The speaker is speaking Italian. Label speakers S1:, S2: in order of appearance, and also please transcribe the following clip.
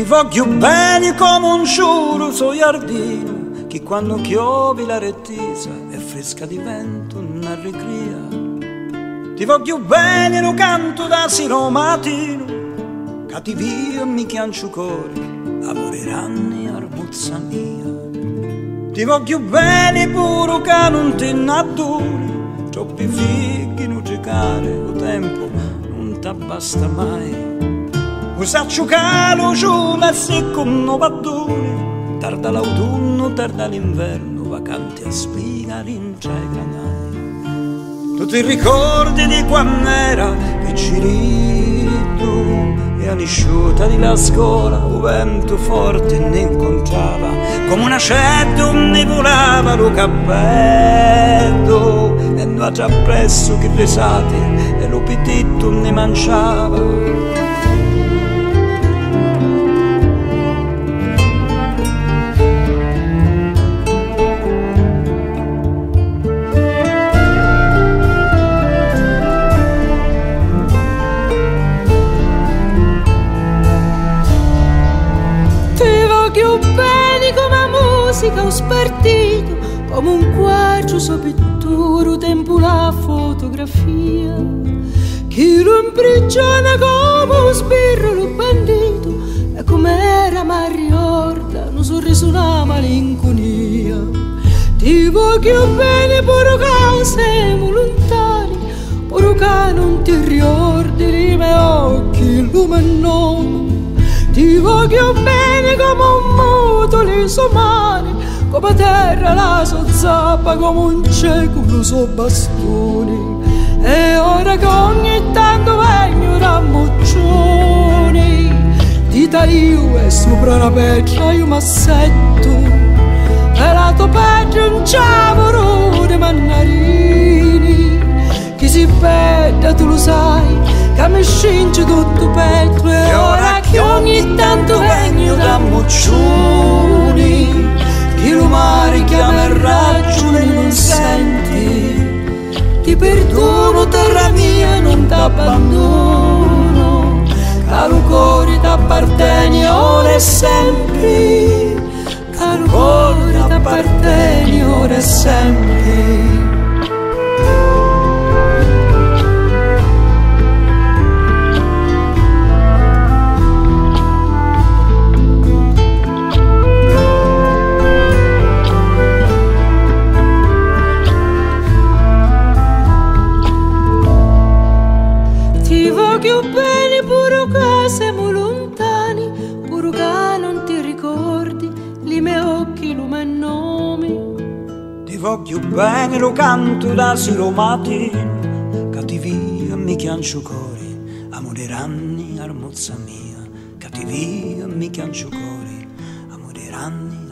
S1: Ti voglio bene come un ciuro sul giardino, che quando chiovi la rettisa è fresca di vento una ricria. Ti voglio bene lo canto da sino mattino, che ti via mi chiancio cuore, lavoreranno arbuzza mia. Ti voglio bene pure che non ti naturi, troppi figli non giocare, o tempo non t'abbasta mai. Usaccio calo giù, ma secco non paddone, tarda l'autunno, tarda l'inverno, vacanti a spiga, rincia e granai. Tu ti ricordi di quando era piccinito e all'isciuta di la scuola un vento forte ne incontrava, come una ceddo ne volava lo cappello e noi già presso che risate e lo pititto ne mangiava.
S2: Musica ho spartito come un quadro su pittura, tempo la fotografia. Chi lo imprigiona come un spirro lo bandito e come era ma ricorda un sorriso una malinconia. Ti voglio bene pure che siamo lontani, pure che non ti ricordi i miei occhi, lume e nome. Ti voglio bene come un moto le sue mani, come terra la sua zappa, come un cieco lo suo bastone. E ora che ogni tanto vengo rammuccioni, ti taglio e sopra la peccia io m'assetto, e la tua peccia un ciavolo di mannarini, che si vede tu lo sai, che mi scinge tutto petto e ora che ogni tanto vengo da lo mare chiama il ragione non senti. Ti perdono terra mia non t'abbandono
S1: voglio bene lo canto da silo mattino cattivia mi chiancio cuore amore ranni armozza mia cattivia mi chiancio cuore amore ranni